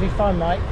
Have you fun, mate?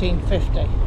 1850.